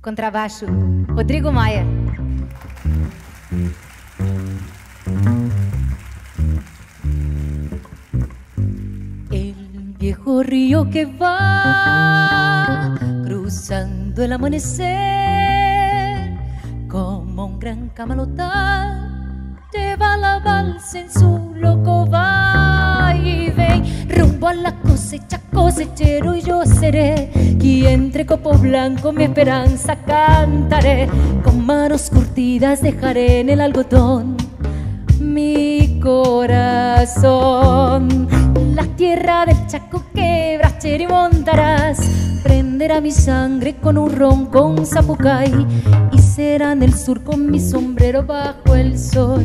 Contrabaixo, Rodrigo Maia. El viejo río que va cruzando el amanecer como un gran camalotal lleva la balsa en su loco va y ven rumbo a la cosecha cosechero y yo seré. Y entre copos blancos mi esperanza cantaré. Con manos curtidas dejaré en el algodón mi corazón. La tierra del Chaco quebracher y montarás. Prenderá mi sangre con un ron con zapucay. Y será en el sur con mi sombrero bajo el sol.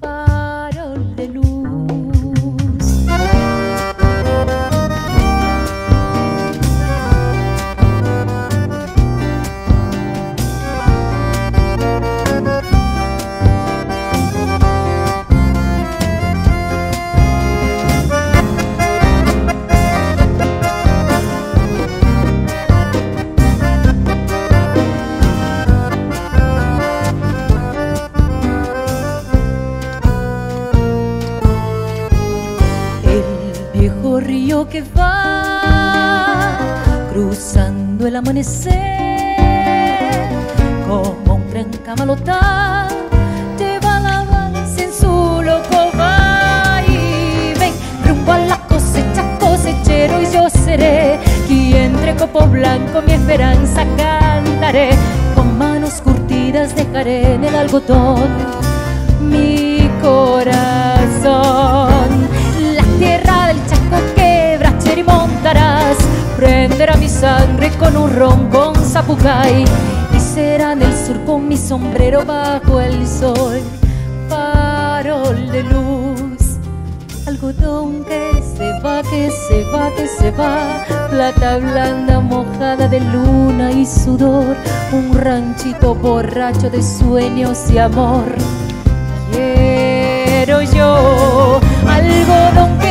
Farol de luz que va cruzando el amanecer como un gran camalotá lleva la balsa en su loco va ven rumbo a la cosecha cosechero y yo seré y entre copos blancos mi esperanza cantaré. Con manos curtidas dejaré en el algodón mi corazón ron con zapucay y será en el sur con mi sombrero bajo el sol. Farol de luz algodón que se va que se va que se va. Plata blanda mojada de luna y sudor un ranchito borracho de sueños y amor. Quiero yo algodón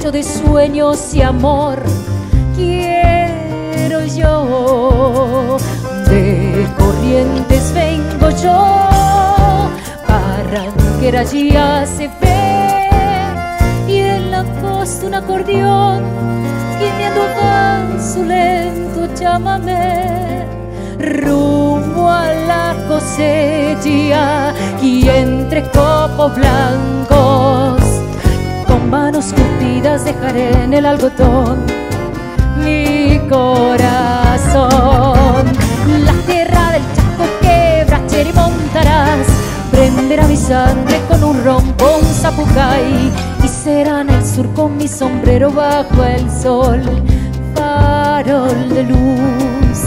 borracho de sueños y amor. Quiero yo, de corrientes vengo yo, Barranquera ya se ve, y en la costa un acordeón, guiñando su lento llámame rumbo a la cosecha y entre copos blancos manos curtidas dejaré en el algodón. Mi corazón la tierra del Chaco quebracher y montarás. Prenderá mi sangre con un con zapucay y será en el sur con mi sombrero bajo el sol. Farol de luz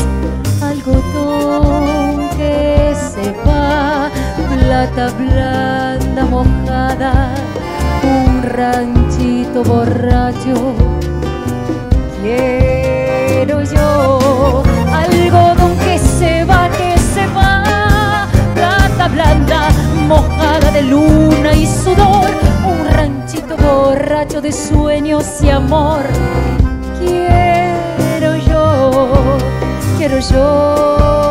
algodón que se va, plata blanda mojada, un borracho. Quiero yo algodón que se va, que se va, plata blanda mojada de luna y sudor, un ranchito borracho de sueños y amor. Quiero yo quiero yo.